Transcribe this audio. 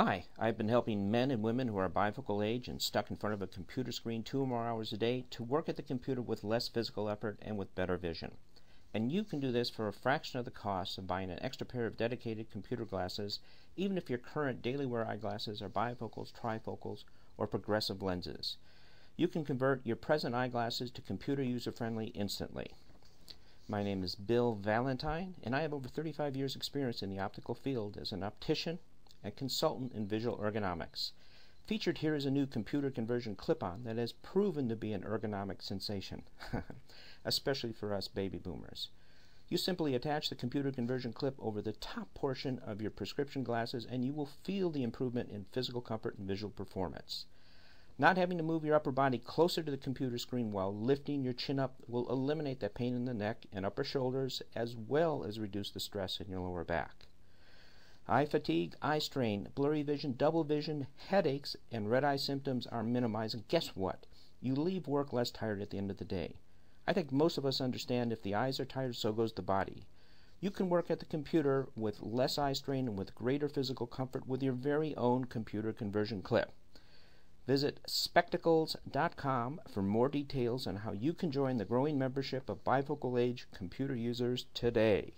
Hi, I've been helping men and women who are bifocal age and stuck in front of a computer screen two or more hours a day to work at the computer with less physical effort and with better vision. And you can do this for a fraction of the cost of buying an extra pair of dedicated computer glasses, even if your current daily wear eyeglasses are bifocals, trifocals, or progressive lenses. You can convert your present eyeglasses to computer user friendly instantly. My name is Bill Valentine, and I have over 35 years' experience in the optical field as an optician and consultant in visual ergonomics. Featured here is a new computer conversion clip-on that has proven to be an ergonomic sensation, especially for us baby boomers. You simply attach the computer conversion clip over the top portion of your prescription glasses and you will feel the improvement in physical comfort and visual performance. Not having to move your upper body closer to the computer screen while lifting your chin up will eliminate that pain in the neck and upper shoulders as well as reduce the stress in your lower back. Eye fatigue, eye strain, blurry vision, double vision, headaches, and red eye symptoms are minimized. And guess what? You leave work less tired at the end of the day. I think most of us understand if the eyes are tired, so goes the body. You can work at the computer with less eye strain and with greater physical comfort with your very own computer conversion clip. Visit spectacles.com for more details on how you can join the growing membership of bifocal age computer users today.